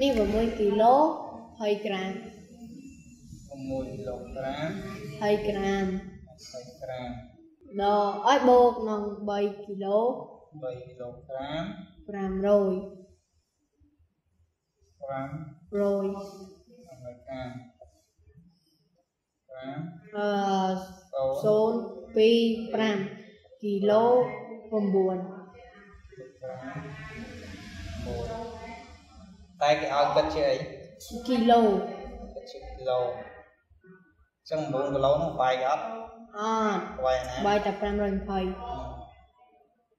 នេះ6គីឡូ20ក្រាម6គីឡូក្រាម20ក្រាម20ក្រាមដល់ឲ្យបូកនឹង3គីឡូ3គីឡូក្រាម500 5រយ500ក្រាមក្រាមអឺ0 0 2 5គីឡូ9ក្រាម1 តែគេឲ្យគិតជាអីគីឡូគិតជាគីឡូអញ្ចឹង9គីឡូនោះបាយអត់អត់បាយណាបាយតែ520បាយ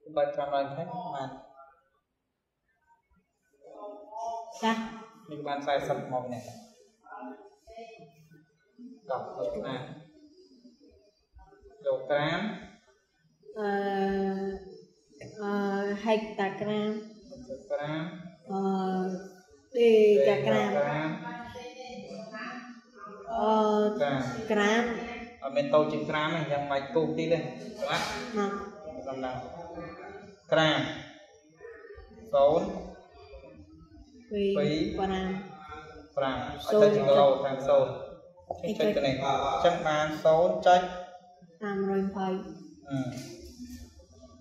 520បានចាស់នេះបាន40មកនេះដកទៅណាគីឡូក្រាមអឺអឺហិកតាក្រាមក្រាមអឺដេ កាក្រាមក្រាមអឺក្រាមក្រាមអត់មានតូចជាងក្រាមទេយ៉ាងម៉េចទូទីទេបាទណាសំដៅក្រាម0 2 5 5អត់ទៅជាគីឡូតាម0ចុចទៅនេះអញ្ចឹងបាន0ចុច520អឺ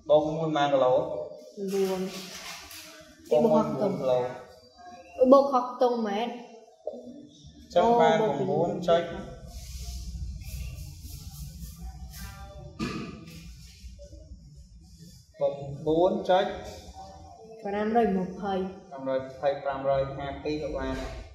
បូក1ម៉ាគីឡូ9បូក1គីឡូ បូកខុសតុងម៉ែត្រចឹងបានអូបូក9ចុចបូក4ចុច520 520 552ក៏បានដែរ